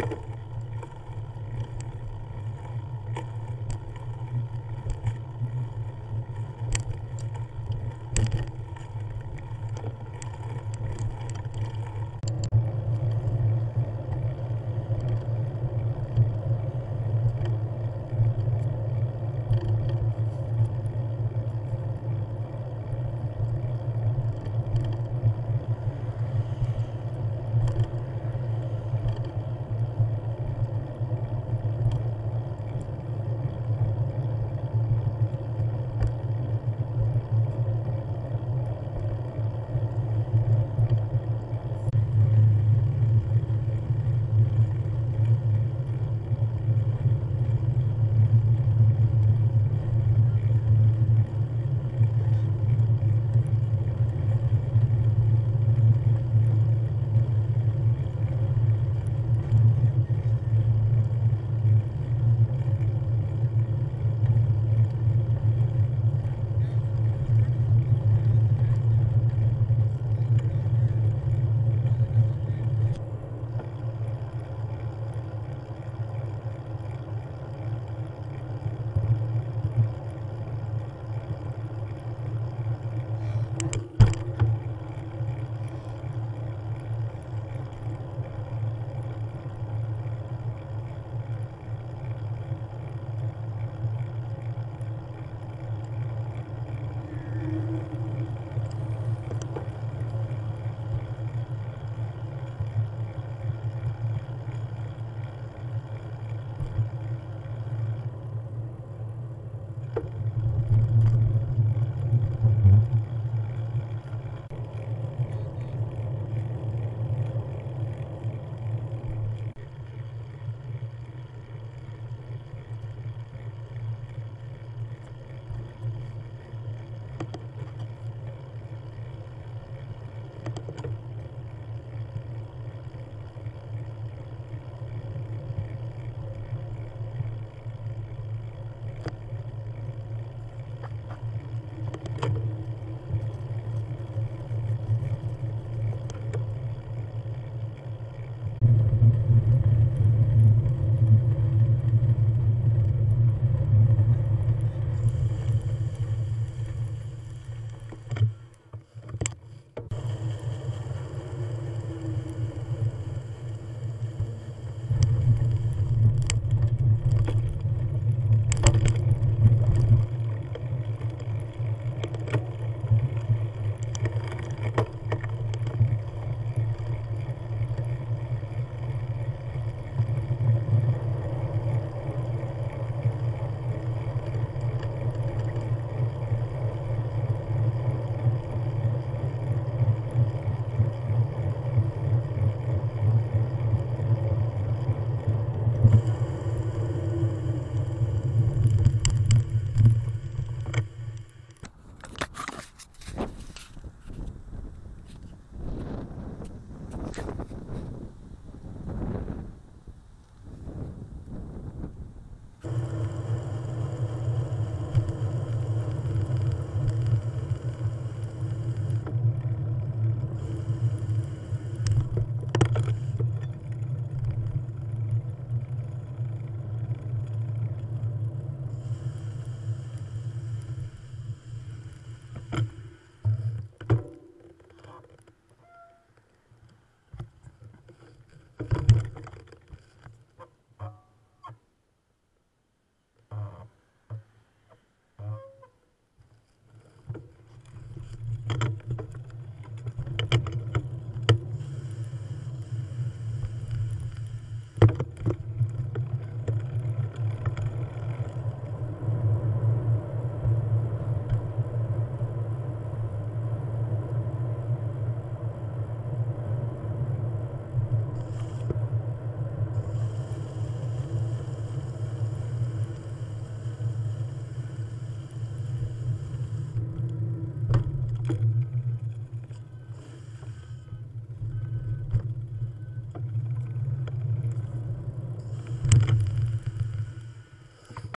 you